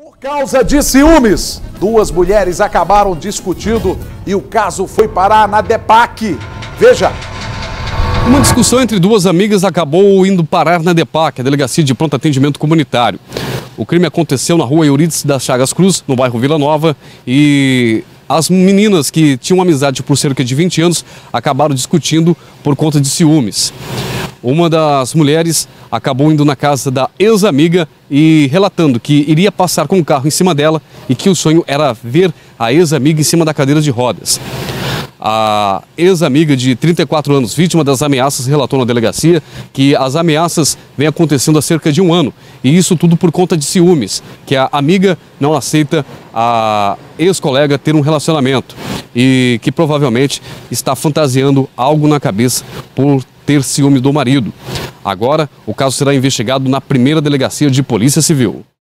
Por causa de ciúmes, duas mulheres acabaram discutindo e o caso foi parar na DEPAC. Veja. Uma discussão entre duas amigas acabou indo parar na DEPAC, a Delegacia de Pronto Atendimento Comunitário. O crime aconteceu na rua Euridice das Chagas Cruz, no bairro Vila Nova, e as meninas que tinham amizade por cerca de 20 anos acabaram discutindo por conta de ciúmes. Uma das mulheres acabou indo na casa da ex-amiga e relatando que iria passar com o carro em cima dela e que o sonho era ver a ex-amiga em cima da cadeira de rodas. A ex-amiga de 34 anos, vítima das ameaças, relatou na delegacia que as ameaças vêm acontecendo há cerca de um ano. E isso tudo por conta de ciúmes, que a amiga não aceita a ex-colega ter um relacionamento e que provavelmente está fantasiando algo na cabeça por ter ciúme do marido. Agora, o caso será investigado na primeira delegacia de Polícia Civil.